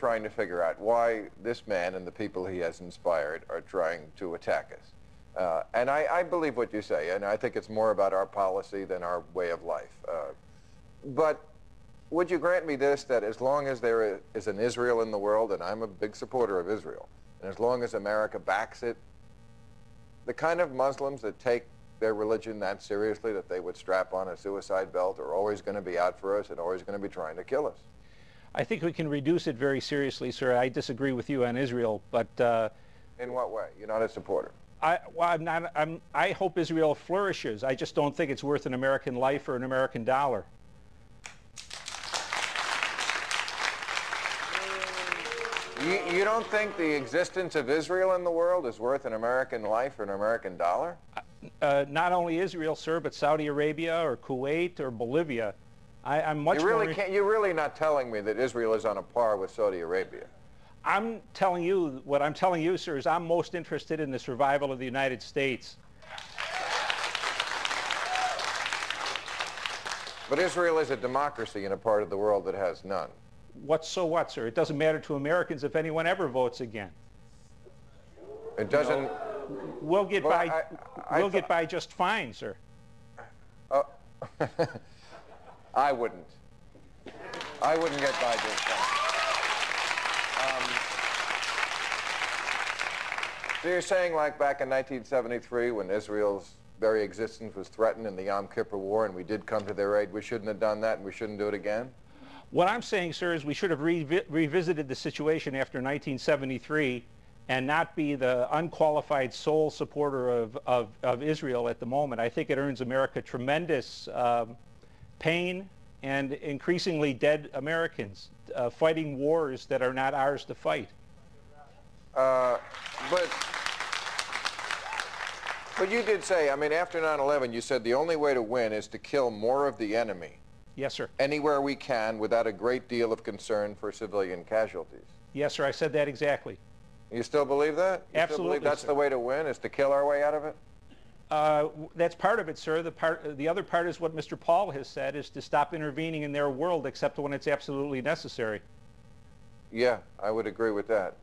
trying to figure out why this man and the people he has inspired are trying to attack us. Uh, and I, I, believe what you say, and I think it's more about our policy than our way of life. Uh, but would you grant me this, that as long as there is an Israel in the world, and I'm a big supporter of Israel, and as long as America backs it, the kind of Muslims that take their religion that seriously that they would strap on a suicide belt are always going to be out for us and always going to be trying to kill us. I think we can reduce it very seriously, sir. I disagree with you on Israel, but... Uh, In what way? You're not a supporter. I, well, I'm not, I'm, I hope Israel flourishes. I just don't think it's worth an American life or an American dollar. You, you don't think the existence of Israel in the world is worth an American life or an American dollar? Uh, not only Israel, sir, but Saudi Arabia or Kuwait or Bolivia. I, am much you really more... Can't, you're really not telling me that Israel is on a par with Saudi Arabia. I'm telling you, what I'm telling you, sir, is I'm most interested in the survival of the United States. But Israel is a democracy in a part of the world that has none. What so what, sir? It doesn't matter to Americans if anyone ever votes again. It doesn't. You know, we'll get well, by. I, I we'll get by just fine, sir. Uh, I wouldn't. I wouldn't get by just fine. Um, so you're saying, like back in 1973, when Israel's very existence was threatened in the Yom Kippur War, and we did come to their aid, we shouldn't have done that, and we shouldn't do it again? What I'm saying, sir, is we should have revi revisited the situation after 1973 and not be the unqualified sole supporter of, of, of Israel at the moment. I think it earns America tremendous um, pain and increasingly dead Americans uh, fighting wars that are not ours to fight. Uh, but, but you did say, I mean, after 9-11, you said the only way to win is to kill more of the enemy Yes, sir. Anywhere we can without a great deal of concern for civilian casualties. Yes, sir. I said that exactly. You still believe that? You Absolutely. believe that's sir. the way to win, is to kill our way out of it? Uh, that's part of it, sir. The, part, the other part is what Mr. Paul has said, is to stop intervening in their world except when it's absolutely necessary. Yeah, I would agree with that.